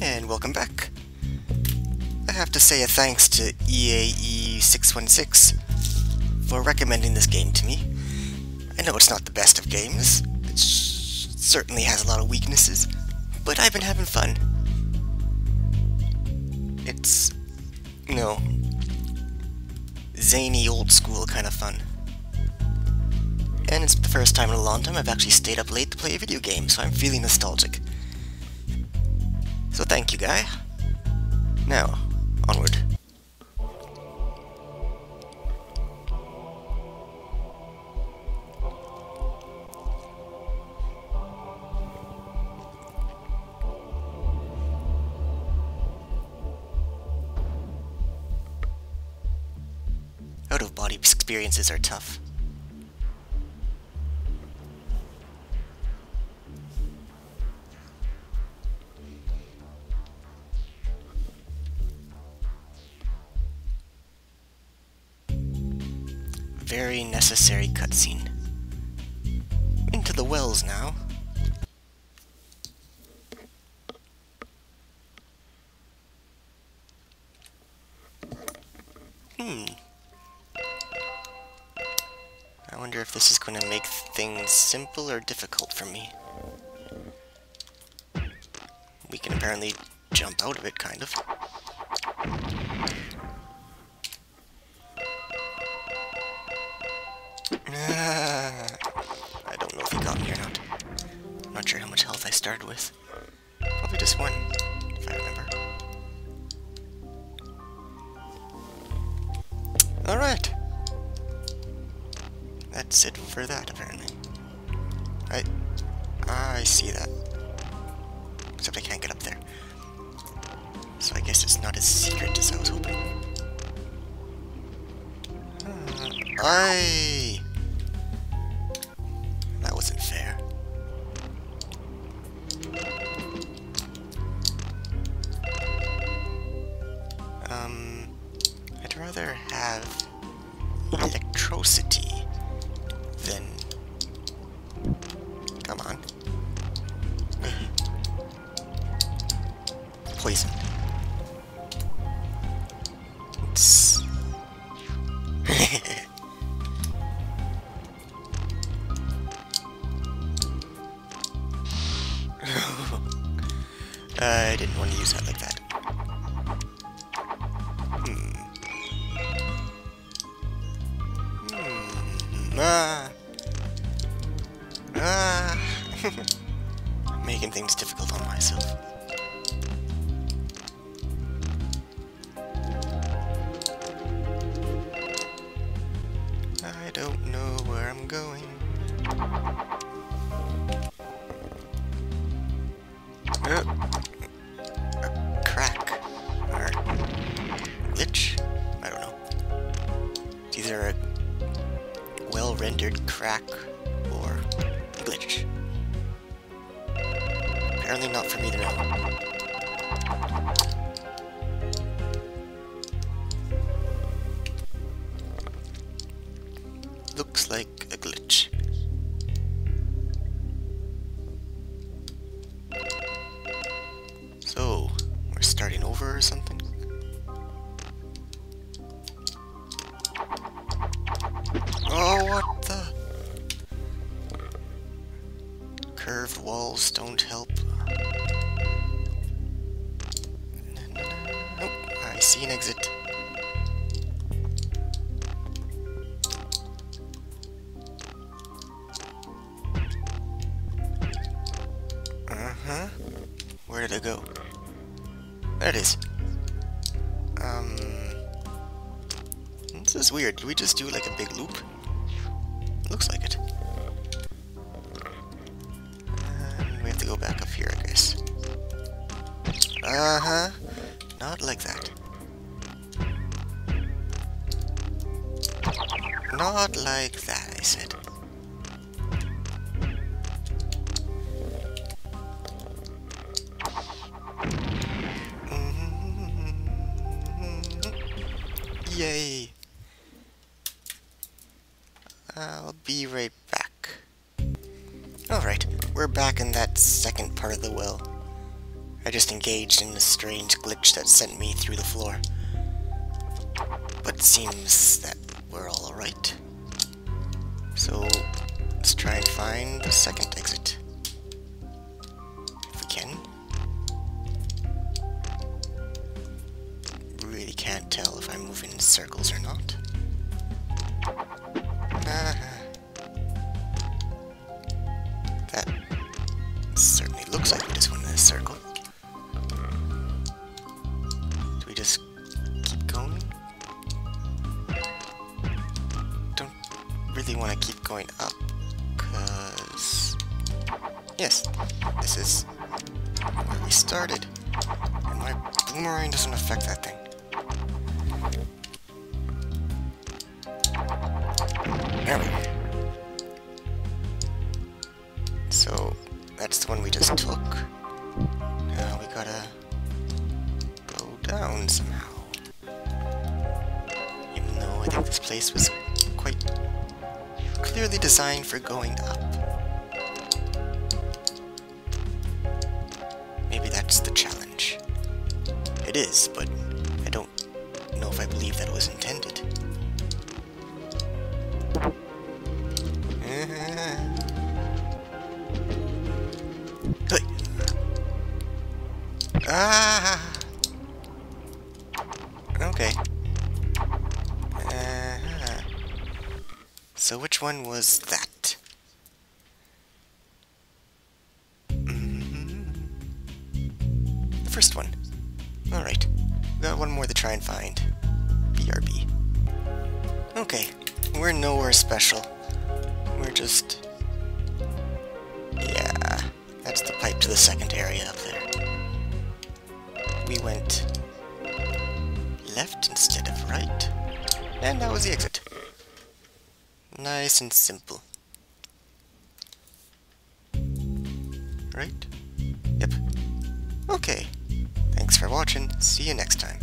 and welcome back. I have to say a thanks to EAE616 for recommending this game to me. I know it's not the best of games, it certainly has a lot of weaknesses, but I've been having fun. It's, you know, zany old school kind of fun. And it's the first time in a long time I've actually stayed up late to play a video game, so I'm feeling nostalgic. So thank you, guy. Now, onward. Out-of-body experiences are tough. Very necessary cutscene. Into the wells now. Hmm. I wonder if this is going to make things simple or difficult for me. We can apparently jump out of it, kind of. I don't know if he got me or not. I'm not sure how much health I started with. Probably just one, if I remember. Alright. That's it for that, apparently. I... I see that. Except I can't get up there. So I guess it's not as secret as I was hoping. Uh, I... Um, I'd rather have electricity than... Come on. Poison. It's... I didn't want to use that like that. Making things difficult on myself. I don't know where I'm going. Uh, a crack or glitch? I don't know. A well-rendered crack Apparently not for me to know. Looks like a glitch. So, we're starting over or something? Oh, what the? Curved walls don't help. See an exit. Uh-huh. Where did it go? There it is. Um... This is weird. Did we just do like a big loop? Looks like it. And we have to go back up here, I guess. Uh-huh. Not like that. Not like that, I said. Mm-hmm. Yay! I'll be right back. Alright, we're back in that second part of the well. I just engaged in a strange glitch that sent me through the floor. But seems that we're all alright. So, let's try and find the second exit. If we can. Really can't tell if I'm moving in circles or not. -huh. That certainly looks like we just went in a circle. Really want to keep going up, because... Yes, this is where we started. And my boomerang doesn't affect that thing. There we go. So, that's the one we just took. Now we gotta go down somehow. Even though I think this place was clearly designed for going up. Maybe that's the challenge. It is, but I don't know if I believe that it was intended. Ah! So which one was that? Mm -hmm. The first one. Alright. Got one more to try and find. BRB. Okay. We're nowhere special. We're just... Yeah. That's the pipe to the second area up there we went left instead of right. And that was the exit. Nice and simple. Right? Yep. Okay. Thanks for watching. See you next time.